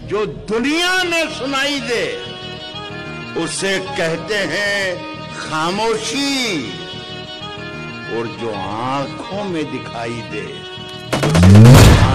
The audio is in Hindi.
जो दुनिया में सुनाई दे, उसे कहते हैं खामोशी। और जो आँखों में दिखाई दे, उसे